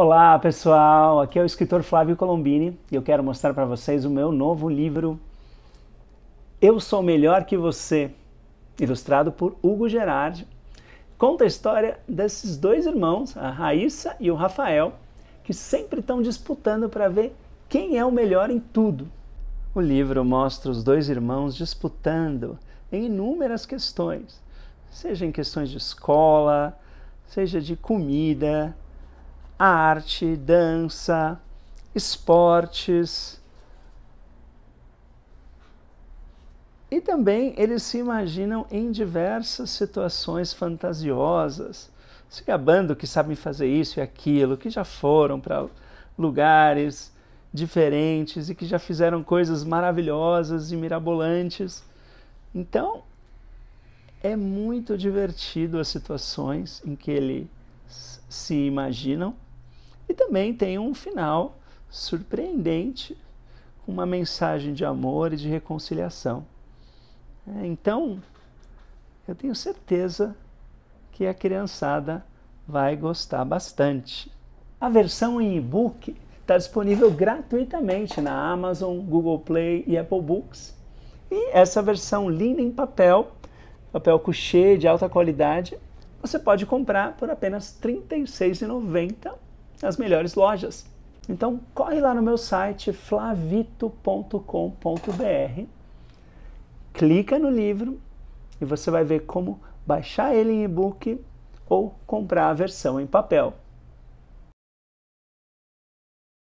Olá pessoal, aqui é o escritor Flávio Colombini e eu quero mostrar para vocês o meu novo livro Eu Sou Melhor Que Você, ilustrado por Hugo Gerardi. Conta a história desses dois irmãos, a Raíssa e o Rafael, que sempre estão disputando para ver quem é o melhor em tudo. O livro mostra os dois irmãos disputando em inúmeras questões, seja em questões de escola, seja de comida, arte, dança, esportes. E também eles se imaginam em diversas situações fantasiosas, se gabando que sabem fazer isso e aquilo, que já foram para lugares diferentes e que já fizeram coisas maravilhosas e mirabolantes. Então, é muito divertido as situações em que eles se imaginam e também tem um final surpreendente, com uma mensagem de amor e de reconciliação. É, então, eu tenho certeza que a criançada vai gostar bastante. A versão em e-book está disponível gratuitamente na Amazon, Google Play e Apple Books. E essa versão linda em papel, papel couché de alta qualidade, você pode comprar por apenas R$ 36,90 nas melhores lojas. Então corre lá no meu site flavito.com.br, clica no livro e você vai ver como baixar ele em e-book ou comprar a versão em papel.